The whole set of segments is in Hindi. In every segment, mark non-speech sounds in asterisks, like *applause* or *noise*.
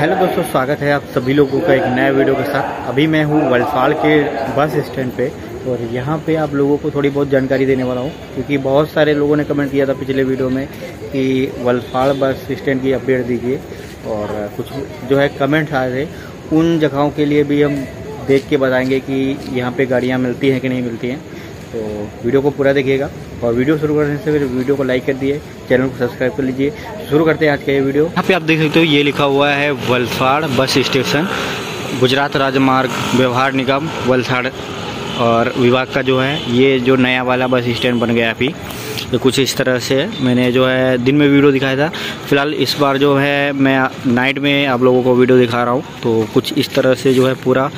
हेलो दोस्तों, स्वागत है आप सभी लोगों का एक नया वीडियो के साथ। अभी मैं हूँ वलसाड़ के बस स्टैंड पे और यहाँ पे आप लोगों को थोड़ी बहुत जानकारी देने वाला हूँ, क्योंकि बहुत सारे लोगों ने कमेंट किया था पिछले वीडियो में कि वलसाड़ बस स्टैंड की अपडेट दीजिए और कुछ जो है कमेंट आए थे उन जगहों के लिए भी हम देख के बताएँगे कि यहाँ पर गाड़ियाँ मिलती हैं कि नहीं मिलती हैं। तो वीडियो को पूरा देखिएगा और वीडियो शुरू करने से पहले वीडियो को लाइक कर दिए, चैनल को सब्सक्राइब कर लीजिए। शुरू करते हैं आज का ये वीडियो। यहाँ पे आप देख सकते हो, ये लिखा हुआ है वलसाड़ बस स्टेशन, गुजरात राजमार्ग व्यवहार निगम, वलसाड़ और विभाग का जो है, ये जो नया वाला बस स्टैंड बन गया अभी। तो कुछ इस तरह से मैंने जो है दिन में वीडियो दिखाया था। फ़िलहाल इस बार जो है मैं नाइट में आप लोगों को वीडियो दिखा रहा हूँ। तो कुछ इस तरह से जो है पूरा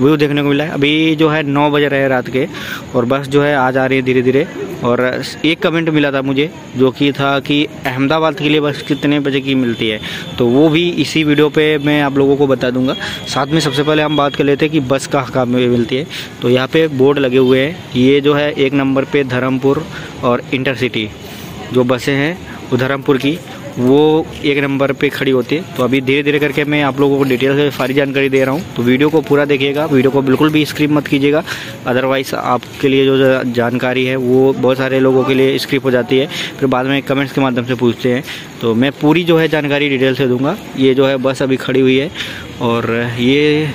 व्यू देखने को मिला है। अभी जो है नौ बज रहे हैं रात के और बस जो है आज आ रही है धीरे धीरे और एक कमेंट मिला था मुझे, जो कि था कि अहमदाबाद के लिए बस कितने बजे की मिलती है। तो वो भी इसी वीडियो पे मैं आप लोगों को बता दूँगा। साथ में सबसे पहले हम बात कर लेते हैं कि बस कहाँ कहाँ में मिलती है। तो यहाँ पे बोर्ड लगे हुए हैं। ये जो है, एक नंबर पे धर्मपुर और इंटरसिटी जो बसें हैं वो धर्मपुर की। वो एक नंबर पे खड़ी होती है। तो अभी धीरे धीरे करके मैं आप लोगों को डिटेल से सारी जानकारी दे रहा हूँ। तो वीडियो को पूरा देखिएगा। वीडियो को बिल्कुल भी स्क्रिप मत कीजिएगा। अदरवाइज़ आपके लिए जो जानकारी है, वो बहुत सारे लोगों के लिए स्क्रिप हो जाती है। फिर बाद में कमेंट्स के माध्यम से पूछते हैं। तो मैं पूरी जो है जानकारी डिटेल से दूँगा। ये जो है बस अभी खड़ी हुई है। और ये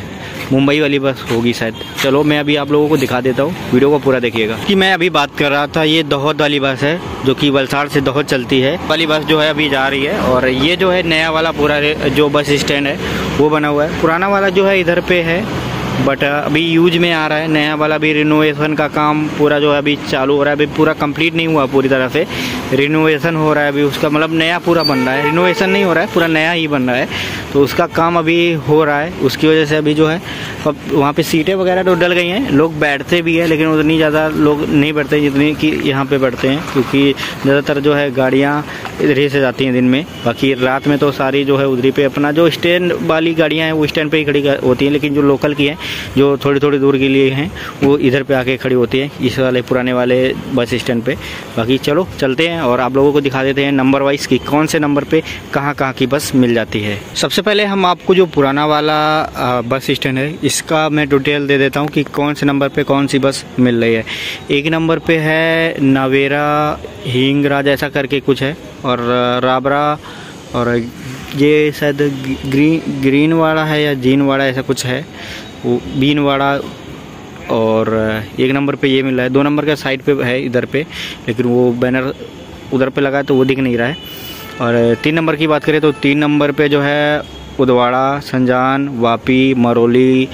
मुंबई वाली बस होगी शायद। चलो, मैं अभी आप लोगों को दिखा देता हूँ। वीडियो को पूरा देखिएगा। कि मैं अभी बात कर रहा था, ये दहोद वाली बस है, जो कि वलसाड़ से दहोद चलती है। वाली बस जो है अभी जा रही है, और ये जो है नया वाला पूरा जो बस स्टैंड है, वो बना हुआ है। पुराना वाला जो है इधर पे है, बट अभी यूज़ में आ रहा है। नया वाला भी रिनोवेशन का काम पूरा जो है अभी चालू हो रहा है। अभी पूरा कंप्लीट नहीं हुआ पूरी तरह से। रिनोवेशन हो रहा है अभी उसका मतलब नया पूरा बन रहा है। रिनोवेशन नहीं हो रहा है, पूरा नया ही बन रहा है। तो उसका काम अभी हो रहा है। उसकी वजह से अभी जो है, अब वहाँ पे सीटें वगैरह तो डल गई हैं। लोग बैठते भी हैं, लेकिन उतनी ज़्यादा लोग नहीं बैठते जितनी कि यहाँ पे बैठते हैं, क्योंकि ज़्यादातर जो है गाड़ियाँ इधर ही से जाती हैं दिन में। बाकी रात में तो सारी जो है उधरी पे अपना जो स्टैंड वाली गाड़ियाँ हैं, वो स्टैंड पर ही खड़ी होती हैं, लेकिन जो लोकल की हैं, जो थोड़ी थोड़ी दूर के लिए हैं, वो इधर पर आके खड़ी होती है, इस वाले पुराने वाले बस स्टैंड पे। बाकी चलो, चलते हैं और आप लोगों को दिखा देते हैं नंबर वाइज की कौन से नंबर पर कहाँ कहाँ की बस मिल जाती है। सबसे पहले हम आपको जो पुराना वाला बस स्टैंड है, इसका मैं डिटेल दे देता हूँ कि कौन से नंबर पर कौन सी बस मिल रही है। एक नंबर पर है नवेरा, हिंगराज, ऐसा करके कुछ है, और राबरा, और ये शायद ग्रीन ग्रीन वाला है या जीन वाला ऐसा कुछ है। वो बीन वाड़ा और एक नंबर पे ये मिल रहा है। दो नंबर का साइड पे है इधर पे, लेकिन वो बैनर उधर पे लगा है तो वो दिख नहीं रहा है। और तीन नंबर की बात करें तो तीन नंबर पे जो है उदवाड़ा, संजान, वापी, मरोली,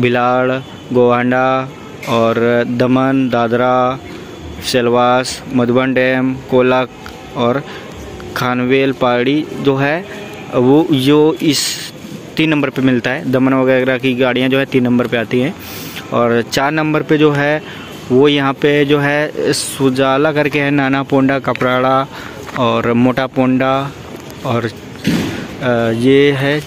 बिलाड़, गोहांडा और दमन, दादरा सेलवास मधुबन डैम, कोलक और खानवेल पहाड़ी जो है, वो जो इस तीन नंबर पे मिलता है। दमन वगैरह की गाड़ियाँ जो है तीन नंबर पे आती हैं। और चार नंबर पे जो है, वो यहाँ पे जो है, सुजाला करके है, नाना पोंडा, कपराड़ा और मोटा पोंडा और ये है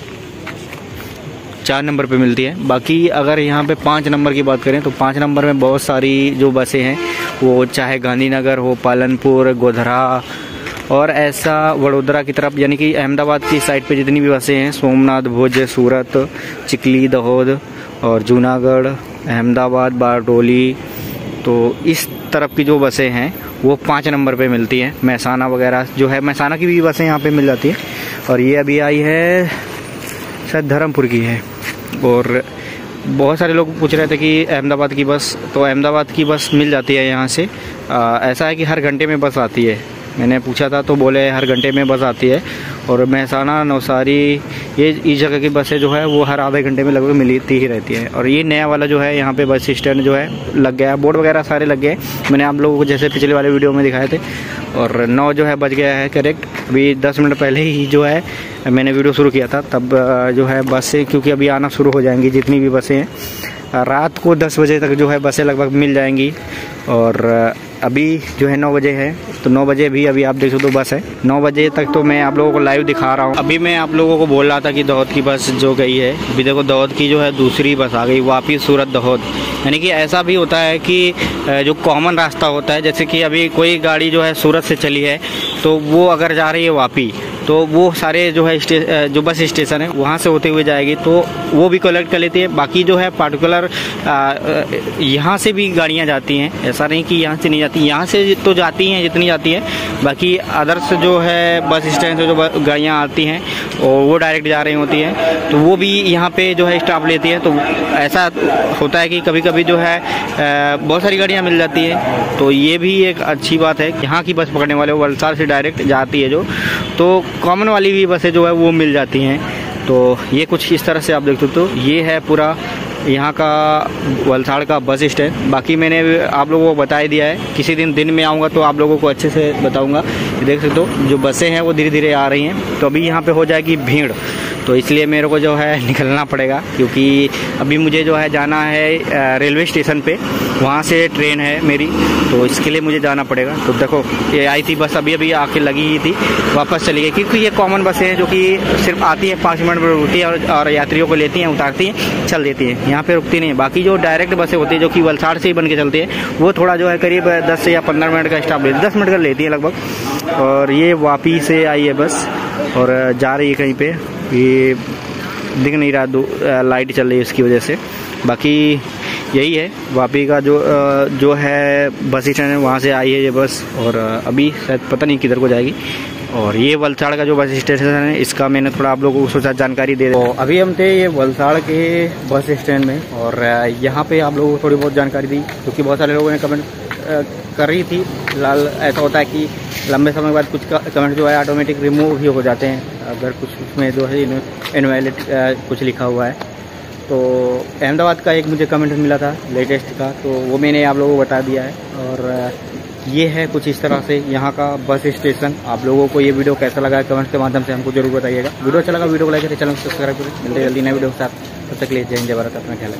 चार नंबर पे मिलती है। बाकी अगर यहाँ पे पाँच नंबर की बात करें तो पाँच नंबर में बहुत सारी जो बसें हैं, वो चाहे गांधीनगर हो, पालनपुर, गोधरा और ऐसा वडोदरा की तरफ़, यानी कि अहमदाबाद की साइड पे जितनी भी बसें हैं, सोमनाथ, भुज, सूरत चिकली दहोद और जूनागढ़, अहमदाबाद, बारडोली तो इस तरफ़ की जो बसें हैं वो पाँच नंबर पे मिलती हैं। महसाना वगैरह जो है महसाना की भी बसें यहाँ पे मिल जाती हैं। और ये अभी आई है शायद धर्मपुर की है। और बहुत सारे लोग पूछ रहे थे कि अहमदाबाद की बस तो अहमदाबाद की बस मिल जाती है यहाँ से। आ, ऐसा है कि हर घंटे में बस आती है। मैंने पूछा था तो बोले हर घंटे में बस आती है। और महसाना नवसारी ये इस जगह की बसें जो है, वो हर आधे घंटे में लगभग मिलती ही रहती है। और ये नया वाला जो है, यहाँ पे बस स्टैंड जो है, लग गया है। बोर्ड वगैरह सारे लग गए मैंने आप लोगों को जैसे पिछले वाले वीडियो में दिखाए थे। और नौ जो है, बज गया है करेक्ट अभी दस मिनट पहले ही जो है, मैंने वीडियो शुरू किया था। तब जो है, बसें, क्योंकि अभी आना शुरू हो जाएँगी, जितनी भी बसें हैं। रात को दस बजे तक जो है बसें लगभग मिल जाएँगी। और अभी जो है नौ बजे है तो नौ बजे भी अभी आप देख सकते हो बस है। नौ बजे तक तो मैं आप लोगों को लाइव दिखा रहा हूँ। अभी मैं आप लोगों को बोल रहा था कि दहोद की बस जो गई है, अभी देखो दहोद की जो है दूसरी बस आ गई, वापिस सूरत दहोद यानी कि ऐसा भी होता है कि जो कॉमन रास्ता होता है, जैसे कि अभी कोई गाड़ी जो है सूरत से चली है तो वो अगर जा रही है वापी तो वो सारे जो है जो बस स्टेशन है, वहाँ से होते हुए जाएगी तो वो भी कलेक्ट कर लेती है। बाकी जो है पार्टिकुलर यहाँ से भी गाड़ियाँ जाती हैं। ऐसा नहीं कि यहाँ से नहीं जाती। यहाँ से तो जाती हैं, जितनी जाती है। बाकी अदर्स जो है बस स्टैंड से जो गाड़ियाँ आती हैं, और वो डायरेक्ट जा रही होती हैं। तो वो भी यहाँ पे जो है स्टाफ लेती है। तो ऐसा होता है कि कभी कभी जो है बहुत सारी गाड़ियाँ मिल जाती हैं। तो ये भी एक अच्छी बात है यहाँ की बस पकड़ने वाले वलसाड़ से डायरेक्ट जाती है जो। तो कॉमन वाली भी बसें जो है वो मिल जाती हैं। तो ये कुछ इस तरह से आप देख सकते हो। ये है पूरा यहाँ का वलसाड़ का बस स्टैंड। बाकी मैंने आप लोगों को बता ही दिया है। किसी दिन दिन में आऊँगा तो आप लोगों को अच्छे से बताऊँगा। देख सकते हो, जो बसें हैं वो धीरे धीरे आ रही हैं। तो अभी यहाँ पर हो जाएगी भीड़। तो इसलिए मेरे को जो है *laughs* निकलना पड़ेगा क्योंकि अभी मुझे जो है जाना है रेलवे स्टेशन पे। वहाँ से ट्रेन है मेरी तो इसके लिए मुझे जाना पड़ेगा। तो देखो ये आई थी बस अभी अभी आके लगी ही थी वापस चली गई। क्योंकि ये कॉमन बसें हैं जो कि सिर्फ़ आती है पाँच मिनट में रुकती है और, और यात्रियों को लेती हैं उतारती हैं चल देती हैं। यहाँ पर रुकती नहीं बाकी जो डायरेक्ट बसें होती है जो कि वलसाड़ से ही बन के चलती है वो थोड़ा जो है करीब दस से या पंद्रह मिनट का स्टाफ लेती है दस मिनट का लेती है लगभग। और ये वापी से आई है बस और जा रही है कहीं पे। ये दिख नहीं रहा दो लाइट चल रही है उसकी वजह से। बाकी यही है वापी का जो जो है बस स्टैंड है वहाँ से आई है ये बस और अभी शायद पता नहीं किधर को जाएगी। और ये वलसाड़ का जो बस स्टेशन है इसका मैंने थोड़ा आप लोगों को सोचा जानकारी दे तो अभी हम थे ये वलसाड़ के बस स्टैंड में और यहाँ पे आप लोगों को थोड़ी बहुत जानकारी दी क्योंकि बहुत सारे लोगों ने कमेंट कर रही थी। फ़िलहाल ऐसा होता है कि लंबे समय के बाद कुछ कमेंट जो है ऑटोमेटिक रिमूव भी हो जाते हैं। अगर कुछ उसमें जो है इनवैलिड कुछ लिखा हुआ है। तो अहमदाबाद का एक मुझे कमेंट मिला था लेटेस्ट का तो वो मैंने आप लोगों को बता दिया है। और ये है कुछ इस तरह से यहाँ का बस स्टेशन। आप लोगों को ये वीडियो कैसा लगा है कमेंट के माध्यम से हमको ज़रूर बताइएगा। वीडियो अच्छा लगा, वीडियो को लाइक करें, चैनल सब्सक्राइब करें। जल्दी जल्दी नए वीडियो के साथ। तब तक लिए जय जय भारत। अपना ख्याल